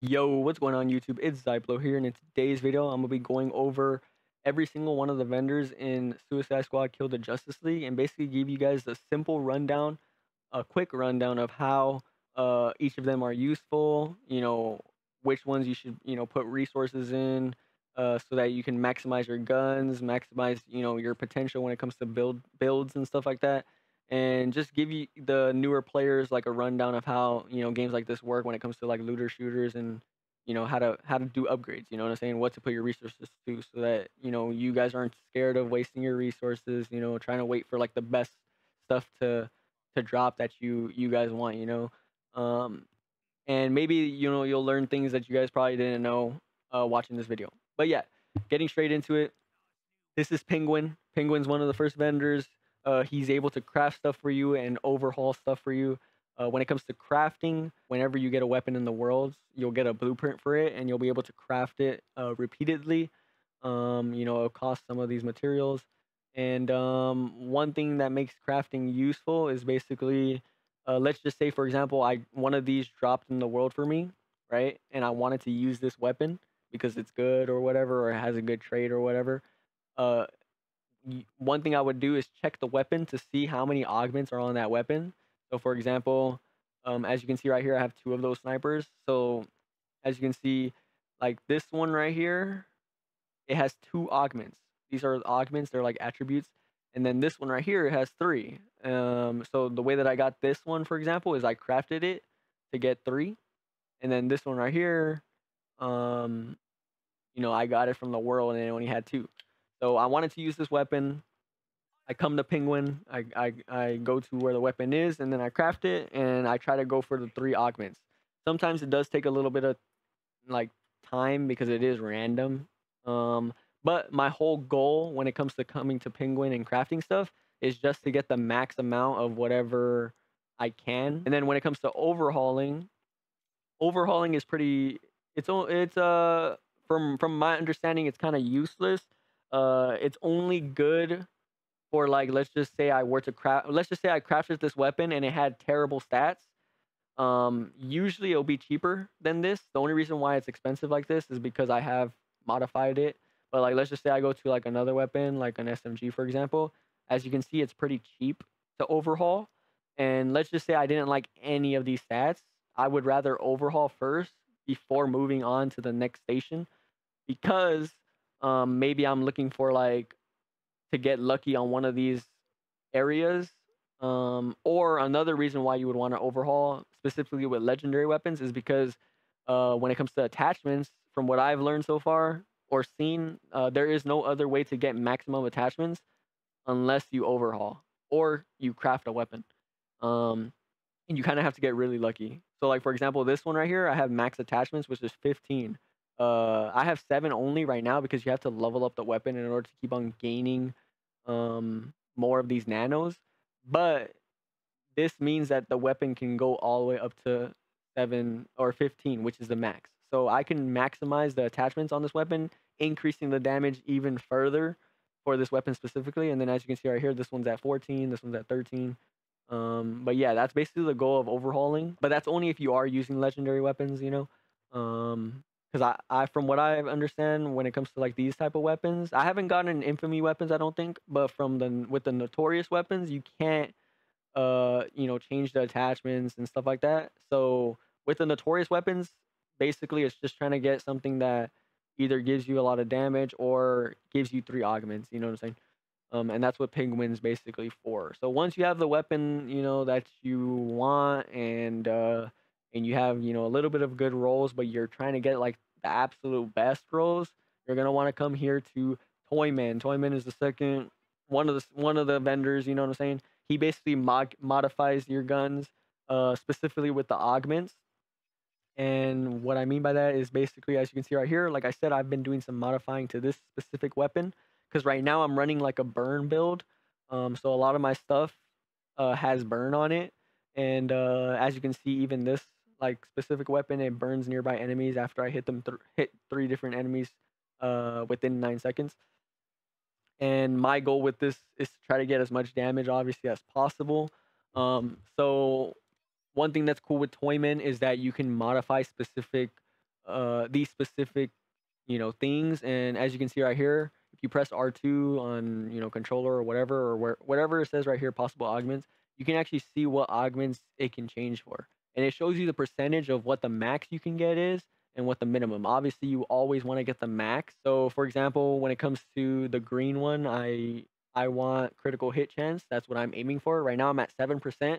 Yo, what's going on YouTube? It's Xyplo here, and in today's video, I'm gonna be going over every single one of the vendors in Suicide Squad Kill the Justice League, and basically give you guys a simple rundown, a quick rundown of how uh, each of them are useful. You know, which ones you should you know put resources in, uh, so that you can maximize your guns, maximize you know your potential when it comes to build builds and stuff like that and just give you the newer players like a rundown of how you know games like this work when it comes to like looter shooters and you know how to how to do upgrades you know what i'm saying? What to put your resources to so that you know you guys aren't scared of wasting your resources you know trying to wait for like the best stuff to to drop that you you guys want you know? Um and maybe you know you'll learn things that you guys probably didn't know uh watching this video. But yeah getting straight into it this is penguin. Penguin's one of the first vendors uh, he's able to craft stuff for you and overhaul stuff for you. Uh, when it comes to crafting, whenever you get a weapon in the world, you'll get a blueprint for it and you'll be able to craft it uh, repeatedly. Um, you know, it'll cost some of these materials. And um, one thing that makes crafting useful is basically, uh, let's just say, for example, I one of these dropped in the world for me, right? And I wanted to use this weapon because it's good or whatever, or it has a good trade or whatever. Uh, one thing I would do is check the weapon to see how many augments are on that weapon. So for example, um, as you can see right here, I have two of those snipers. So as you can see, like this one right here, it has two augments. These are augments, they're like attributes. And then this one right here has three. Um, so the way that I got this one, for example, is I crafted it to get three. And then this one right here, um, you know, I got it from the world and it only had two. So I wanted to use this weapon. I come to Penguin. I, I, I go to where the weapon is, and then I craft it, and I try to go for the three augments. Sometimes it does take a little bit of like time because it is random. Um, but my whole goal when it comes to coming to Penguin and crafting stuff is just to get the max amount of whatever I can. And then when it comes to overhauling, overhauling is pretty. It's it's uh from from my understanding, it's kind of useless uh it's only good for like let's just say I were to craft let's just say I crafted this weapon and it had terrible stats. Um usually it'll be cheaper than this. The only reason why it's expensive like this is because I have modified it. But like let's just say I go to like another weapon like an SMG for example. As you can see it's pretty cheap to overhaul. And let's just say I didn't like any of these stats. I would rather overhaul first before moving on to the next station because um, maybe I'm looking for like to get lucky on one of these areas. Um, or another reason why you would want to overhaul specifically with legendary weapons is because uh, when it comes to attachments, from what I've learned so far or seen, uh, there is no other way to get maximum attachments unless you overhaul or you craft a weapon. Um, and you kind of have to get really lucky. So, like for example, this one right here, I have max attachments, which is 15. Uh, I have seven only right now because you have to level up the weapon in order to keep on gaining um, more of these nanos. But this means that the weapon can go all the way up to seven or 15, which is the max. So I can maximize the attachments on this weapon, increasing the damage even further for this weapon specifically. And then as you can see right here, this one's at 14, this one's at 13. Um, but yeah, that's basically the goal of overhauling. But that's only if you are using legendary weapons, you know. Um, because I, I from what I understand when it comes to like these type of weapons i haven't gotten infamy weapons i don't think but from the with the notorious weapons you can't uh you know change the attachments and stuff like that. So with the notorious weapons basically it's just trying to get something that either gives you a lot of damage or gives you three augments you know what i'm saying? Um, and that's what penguin's basically for. So once you have the weapon you know that you want and uh and you have you know a little bit of good rolls, but you're trying to get like the absolute best rolls, you're gonna want to come here to Toyman. Toyman is the second one of the one of the vendors. You know what I'm saying? He basically mod- modifies your guns, uh, specifically with the augments. And what I mean by that is basically, as you can see right here, like I said, I've been doing some modifying to this specific weapon because right now I'm running like a burn build. Um, so a lot of my stuff uh, has burn on it, and uh, as you can see, even this like specific weapon, it burns nearby enemies after I hit them th- hit three different enemies uh, within nine seconds. And my goal with this is to try to get as much damage, obviously, as possible. Um, so one thing that's cool with Toyman is that you can modify specific uh, these specific, you know, things. And as you can see right here, if you press R2 on, you know, controller or whatever, or where, whatever it says right here, possible augments, you can actually see what augments it can change for. And it shows you the percentage of what the max you can get is and what the minimum. Obviously, you always want to get the max. So, for example, when it comes to the green one, I I want critical hit chance. That's what I'm aiming for. Right now, I'm at 7%.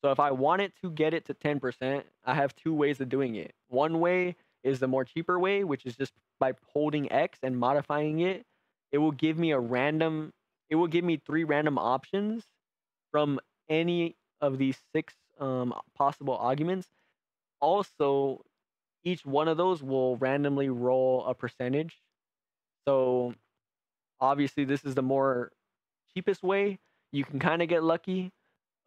So, if I wanted to get it to 10%, I have two ways of doing it. One way is the more cheaper way, which is just by holding X and modifying it. It will give me a random, it will give me three random options from any of these six um, possible augments. Also, each one of those will randomly roll a percentage. So obviously this is the more cheapest way. You can kind of get lucky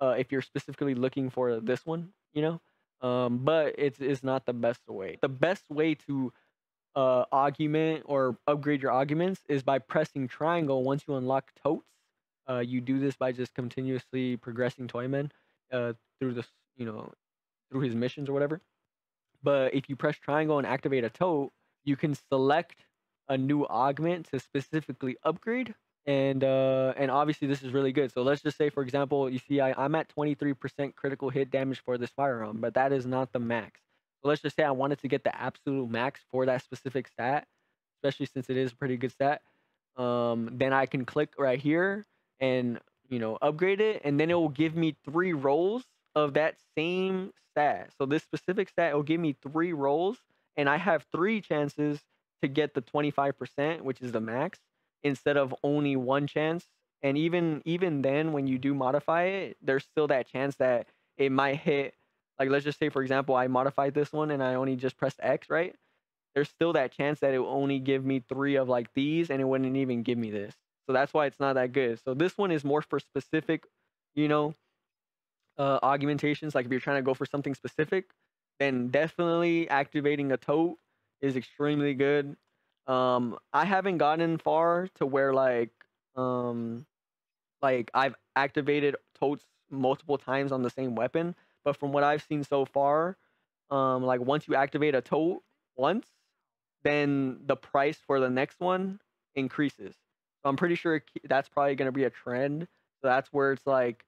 uh, if you're specifically looking for this one, you know. Um, but it's it's not the best way. The best way to uh, augment or upgrade your augments is by pressing triangle once you unlock totes. Uh, you do this by just continuously progressing Toyman uh, through this, you know, through his missions or whatever. But if you press triangle and activate a tote, you can select a new augment to specifically upgrade. And uh, and obviously this is really good. So let's just say, for example, you see I, I'm at 23% critical hit damage for this firearm, but that is not the max. So let's just say I wanted to get the absolute max for that specific stat, especially since it is a pretty good stat. Um, then I can click right here and you know upgrade it, and then it will give me three rolls of that same stat. So this specific stat will give me three rolls, and I have three chances to get the 25%, which is the max, instead of only one chance. And even even then, when you do modify it, there's still that chance that it might hit. Like let's just say, for example, I modified this one and I only just pressed X, right? There's still that chance that it will only give me three of like these, and it wouldn't even give me this. So that's why it's not that good. So this one is more for specific, you know, uh, augmentations, like if you're trying to go for something specific, then definitely activating a tote is extremely good. Um, I haven't gotten far to where like um, like I've activated totes multiple times on the same weapon, but from what I've seen so far, um, like once you activate a tote once, then the price for the next one increases. I'm pretty sure that's probably going to be a trend. So that's where it's like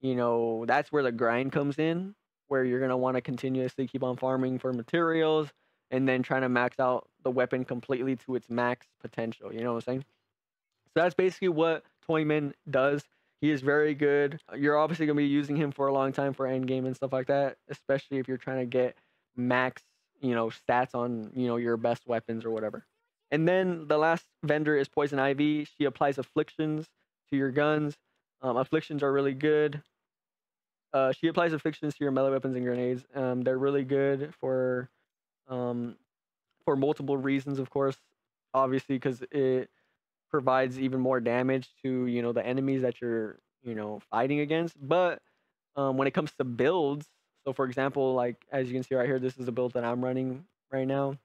you know, that's where the grind comes in, where you're going to want to continuously keep on farming for materials and then trying to max out the weapon completely to its max potential. You know what I'm saying? So that's basically what Toyman does. He is very good. You're obviously going to be using him for a long time for end game and stuff like that, especially if you're trying to get max, you know, stats on, you know, your best weapons or whatever. And then the last vendor is Poison Ivy. She applies afflictions to your guns. Um, afflictions are really good. Uh, she applies afflictions to your melee weapons and grenades. Um, they're really good for um, for multiple reasons, of course. Obviously, because it provides even more damage to you know the enemies that you're you know fighting against. But um, when it comes to builds, so for example, like as you can see right here, this is a build that I'm running right now.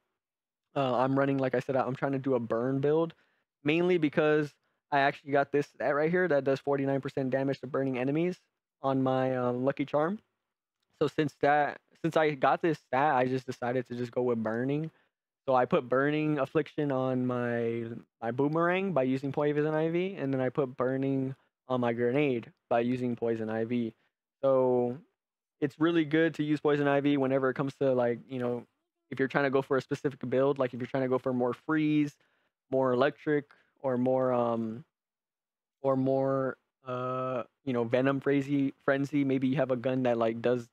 Uh, I'm running, like I said, I'm trying to do a burn build, mainly because I actually got this stat right here that does 49% damage to burning enemies on my um, lucky charm. So since that, since I got this stat, I just decided to just go with burning. So I put burning affliction on my my boomerang by using poison ivy, and then I put burning on my grenade by using poison ivy. So it's really good to use poison ivy whenever it comes to like you know if you're trying to go for a specific build, like if you're trying to go for more freeze, more electric, or more um or more uh you know venom frenzy frenzy maybe you have a gun that like does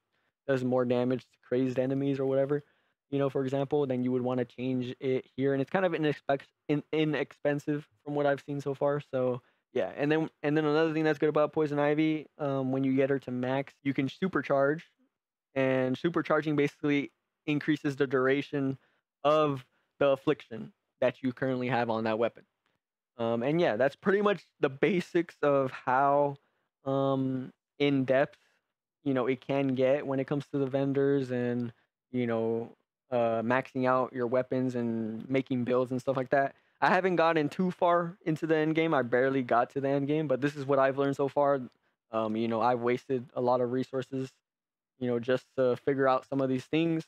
does more damage to crazed enemies or whatever you know for example then you would want to change it here and it's kind of inexpe- in, inexpensive from what i've seen so far so yeah and then and then another thing that's good about poison ivy um, when you get her to max you can supercharge and supercharging basically increases the duration of the affliction that you currently have on that weapon um, and yeah, that's pretty much the basics of how um, in depth you know it can get when it comes to the vendors and you know uh, maxing out your weapons and making builds and stuff like that. I haven't gotten too far into the end game. I barely got to the end game, but this is what I've learned so far. Um, you know, I've wasted a lot of resources, you know, just to figure out some of these things.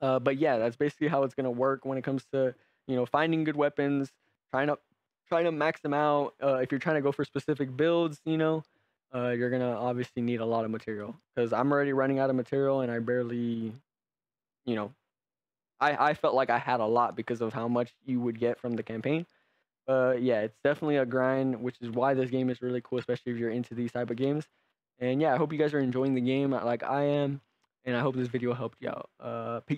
Uh, but yeah, that's basically how it's gonna work when it comes to you know finding good weapons, trying to trying to max them out. Uh, if you're trying to go for specific builds, you know, uh, you're gonna obviously need a lot of material because I'm already running out of material and I barely, you know, I I felt like I had a lot because of how much you would get from the campaign. Uh, yeah, it's definitely a grind, which is why this game is really cool, especially if you're into these type of games. And yeah, I hope you guys are enjoying the game like I am, and I hope this video helped you out. Uh, peace.